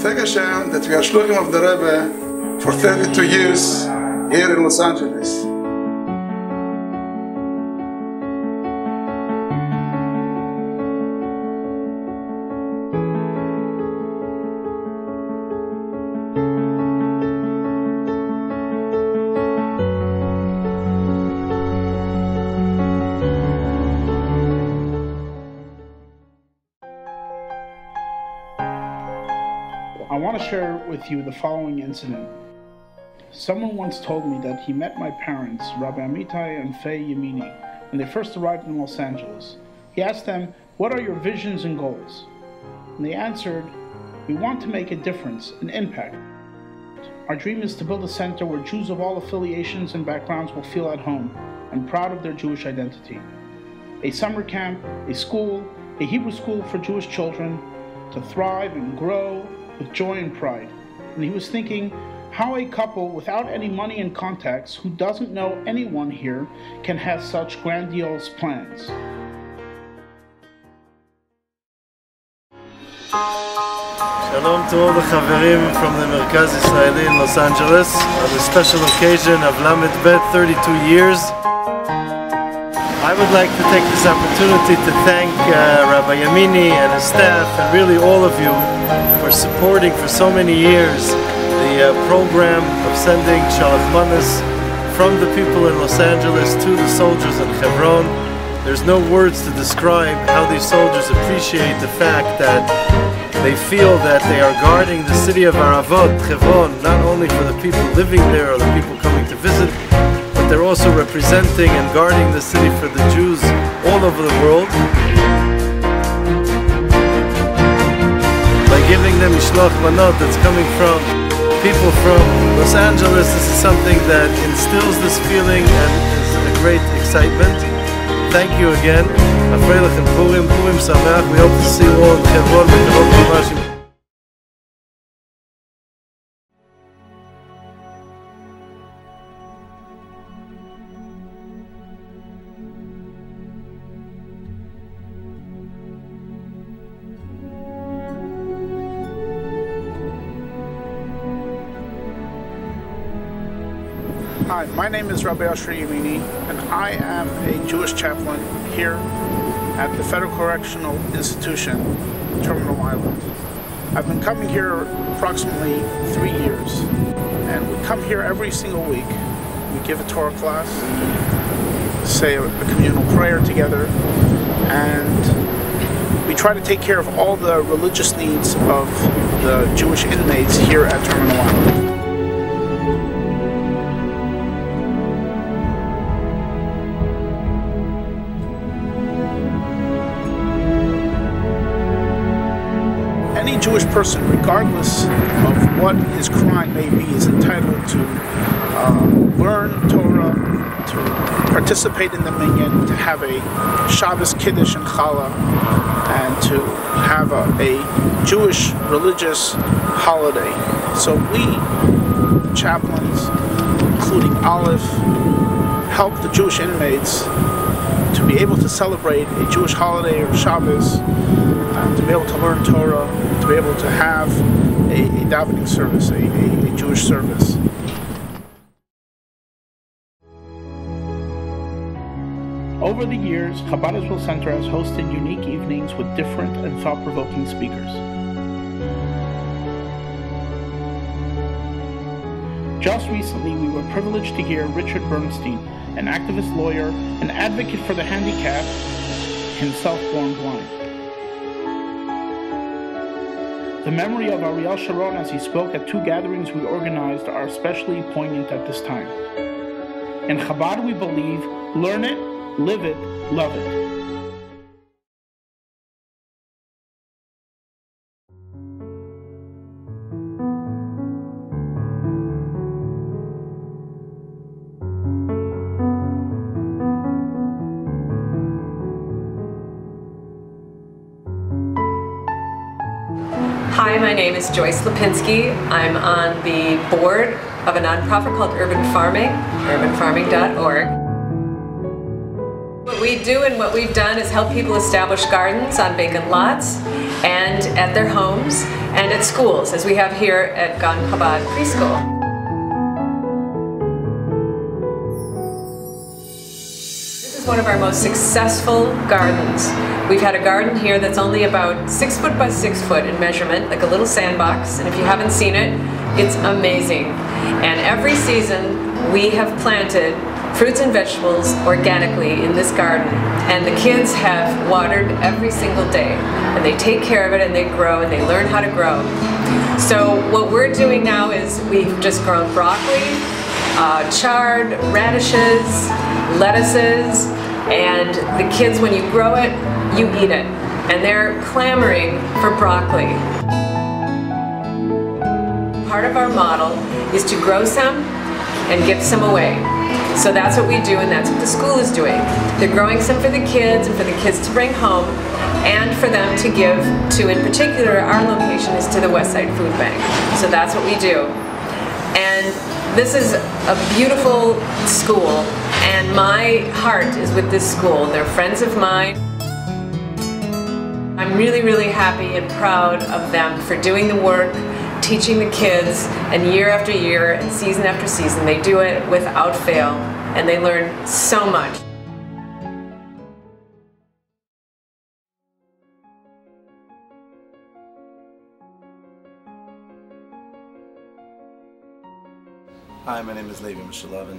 Thank Hashem that we are Shluchim of the Rebbe for 32 years here in Los Angeles. Share with you the following incident. Someone once told me that he met my parents, Rabbi Amitai and Faye Yamini, when they first arrived in Los Angeles. He asked them, What are your visions and goals? And they answered, We want to make a difference, an impact. Our dream is to build a center where Jews of all affiliations and backgrounds will feel at home and proud of their Jewish identity. A summer camp, a school, a Hebrew school for Jewish children to thrive and grow with joy and pride. And he was thinking how a couple without any money and contacts who doesn't know anyone here can have such grandiose plans. Shalom to all the Chaverim from the Merkaz Israeli in Los Angeles on the special occasion of Lamed Bet 32 years. I would like to take this opportunity to thank uh, Rabbi Yamini and his staff and really all of you for supporting for so many years the uh, program of sending Shalach Manas from the people in Los Angeles to the soldiers in Hebron. There's no words to describe how these soldiers appreciate the fact that they feel that they are guarding the city of Aravot, Hebron, not only for the people living there or the people coming to visit, they're also representing and guarding the city for the Jews all over the world. By giving them Mishloach Manot that's coming from people from Los Angeles, this is something that instills this feeling and is a great excitement. Thank you again. Afreilach and. We hope to see you all in Hebron, Hi, my name is Rabbi Asher Yamini, and I am a Jewish chaplain here at the Federal Correctional Institution, Terminal Island. I've been coming here approximately three years, and we come here every single week. We give a Torah class, say a, a communal prayer together, and we try to take care of all the religious needs of the Jewish inmates here at Terminal Island. Jewish person, regardless of what his crime may be, is entitled to uh, learn Torah, to participate in the minyan, to have a Shabbos Kiddush and Challah, and to have a, a Jewish religious holiday. So we, chaplains, including Aleph, help the Jewish inmates to be able to celebrate a Jewish holiday or Shabbos, and to be able to learn Torah, to be able to have a, a davening service, a, a, Jewish service. Over the years, Chabad Israel Center has hosted unique evenings with different and thought-provoking speakers. Just recently, we were privileged to hear Richard Bernstein, an activist lawyer, an advocate for the handicapped, himself born blind. The memory of Ariel Sharon as he spoke at two gatherings we organized are especially poignant at this time. In Chabad, we believe learn it, live it, love it. Hi, my name is Joyce Lipinski. I'm on the board of a nonprofit called Urban Farming, urbanfarming.org. what we do and what we've done is help people establish gardens on vacant lots and at their homes and at schools, as we have here at Gan Chabad Preschool. One of our most successful gardens. We've had a garden here that's only about six foot by six foot in measurement, like a little sandbox, and if you haven't seen it, it's amazing. And every season we have planted fruits and vegetables organically in this garden and the kids have watered every single day and they take care of it and they grow and they learn how to grow. So what we're doing now is we've just grown broccoli, uh, chard, radishes, lettuces, and the kids, when you grow it, you eat it. And they're clamoring for broccoli. Part of our model is to grow some and give some away. So that's what we do and that's what the school is doing. They're growing some for the kids and for the kids to bring home and for them to give to, in particular, our location is to the Westside Food Bank. So that's what we do. And this is a beautiful school and my heart is with this school. They're friends of mine. I'm really, really happy and proud of them for doing the work, teaching the kids, and year after year and season after season, they do it without fail, and they learn so much. Hi, my name is Levi Mishulovin,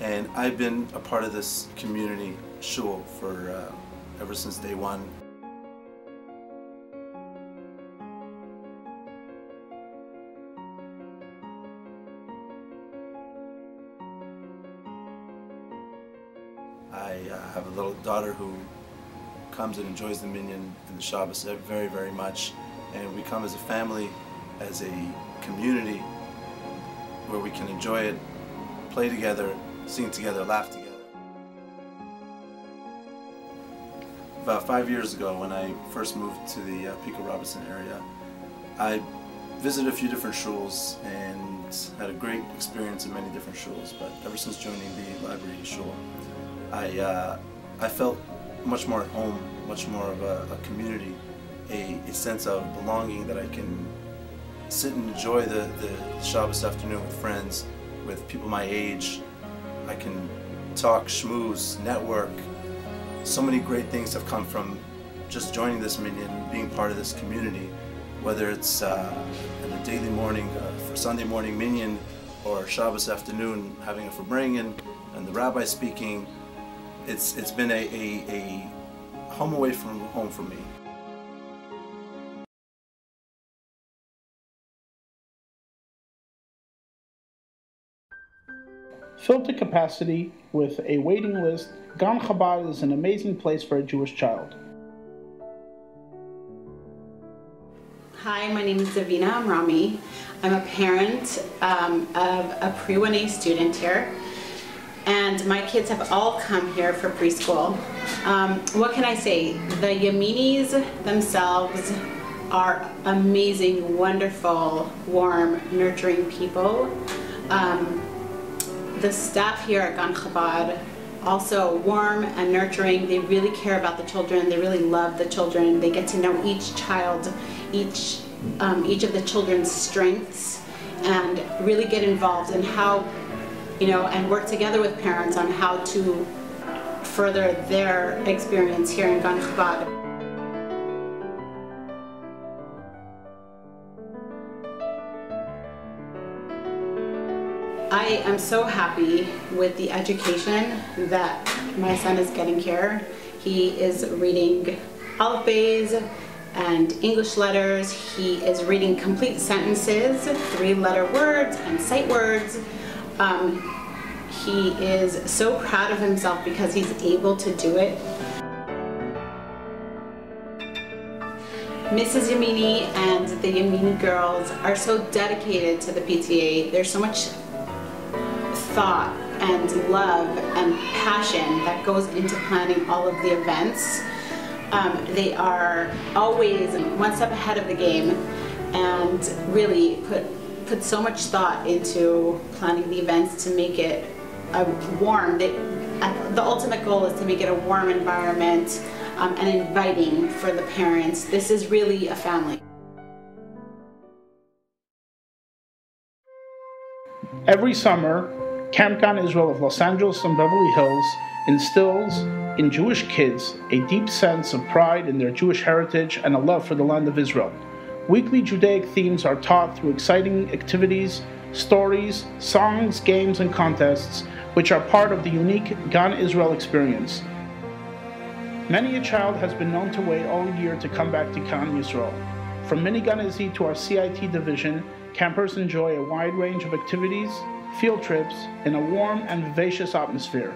and I've been a part of this community shul for uh, ever since day one. I uh, have a little daughter who comes and enjoys the minyan and the Shabbos very, very much, and we come as a family, as a community, where we can enjoy it, play together, sing together, laugh together. About five years ago when I first moved to the uh, Pico Robertson area, I visited a few different shuls and had a great experience in many different shuls, but ever since joining the library shul, I, uh, I felt much more at home, much more of a, a community, a, a sense of belonging that I can sit and enjoy the, the Shabbos afternoon with friends, with people my age. I can talk, schmooze, network. So many great things have come from just joining this minyan, being part of this community, whether it's uh, in the daily morning, uh, for Sunday morning minyan, or Shabbos afternoon having a farbrengen, and the rabbi speaking. It's, it's been a, a, a home away from home for me. Filled to capacity with a waiting list, Gan Chabad is an amazing place for a Jewish child. Hi, my name is Davina Amrami. I'm a parent um, of a pre-1A student here and my kids have all come here for preschool. Um, what can I say? The Yaminis themselves are amazing, wonderful, warm, nurturing people. Um, the staff here at Gan Chabad also warm and nurturing. They really care about the children. They really love the children. They get to know each child, each um, each of the children's strengths, and really get involved in how, you know, and work together with parents on how to further their experience here in Gan Chabad. I am so happy with the education that my son is getting here. He is reading alphabets and English letters. He is reading complete sentences, three letter words and sight words. Um, he is so proud of himself because he's able to do it. Mrs. Yamini and the Yamini girls are so dedicated to the PTA. There's so much thought and love and passion that goes into planning all of the events. Um, they are always one step ahead of the game and really put put so much thought into planning the events to make it a warm. They, the ultimate goal is to make it a warm environment um, and inviting for the parents. This is really a family. Every summer, Camp Gan Israel of Los Angeles and Beverly Hills instills in Jewish kids a deep sense of pride in their Jewish heritage and a love for the land of Israel. Weekly Judaic themes are taught through exciting activities, stories, songs, games, and contests, which are part of the unique Gan Israel experience. Many a child has been known to wait all year to come back to Gan Israel. From Mini Gan Izzy to our CIT division, campers enjoy a wide range of activities, field trips, in a warm and vivacious atmosphere.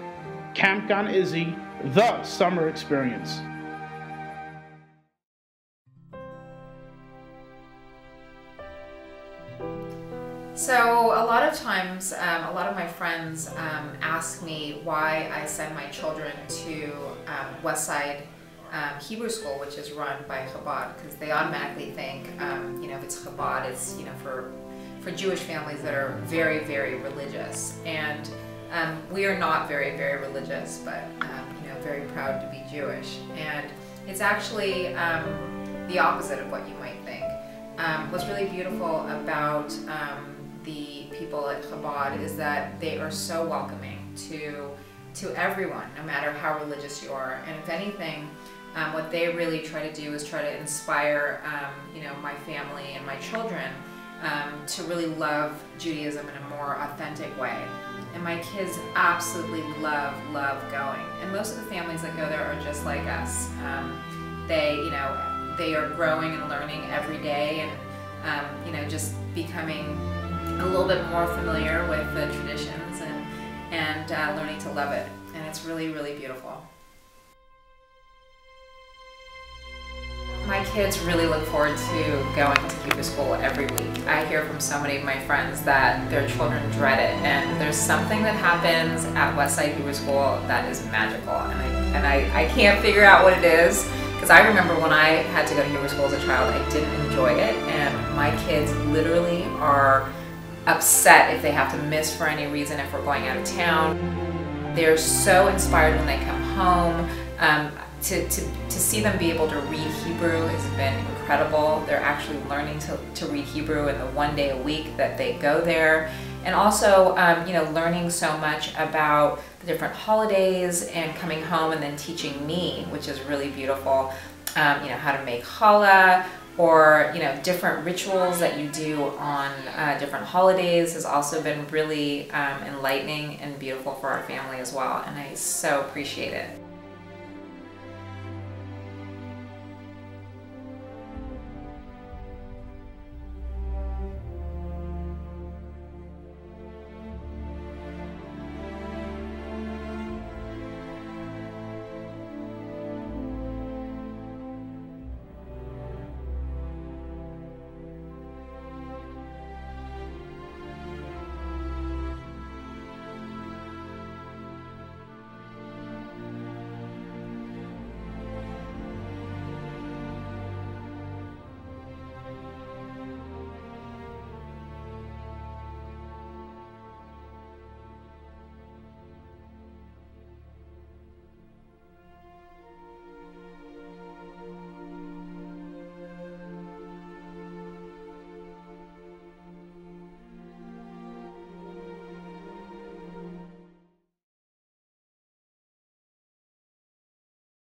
Camp Gan Izzy, the summer experience. So a lot of times, um, a lot of my friends um, ask me why I send my children to um, Westside um, Hebrew School, which is run by Chabad, because they automatically think, um, you know, if it's Chabad, it's you know for for Jewish families that are very, very religious. And um, we are not very, very religious, but you know, very proud to be Jewish. And it's actually the opposite of what you might think. what's really beautiful about the people at Chabad is that they are so welcoming to to everyone, no matter how religious you are. And if anything, um, what they really try to do is try to inspire, um, you know, my family and my children um, to really love Judaism in a more authentic way. And my kids absolutely love, love going. And most of the families that go there are just like us. Um, they, you know, they are growing and learning every day, and um, you know, just becoming a little bit more familiar with the traditions and, and uh, learning to love it. And it's really, really beautiful. My kids really look forward to going to Hebrew school every week. I hear from so many of my friends that their children dread it, and there's something that happens at Westside Hebrew School that is magical, and I, and I, I can't figure out what it is. Because I remember when I had to go to Hebrew school as a child, I didn't enjoy it, and my kids literally are upset if they have to miss for any reason if we're going out of town. They're so inspired when they come home. Um, to, to, to see them be able to read Hebrew has been incredible. They're actually learning to, to read Hebrew in the one day a week that they go there. And also, um, you know, learning so much about the different holidays and coming home and then teaching me, which is really beautiful, um, you know, how to make challah, or you know different rituals that you do on uh, different holidays has also been really um, enlightening and beautiful for our family as well and i so appreciate it